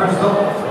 ファー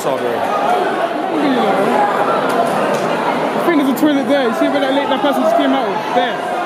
You know. I think there's a toilet there. You see where that, that person just came out of? There.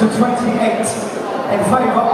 To 28 in favour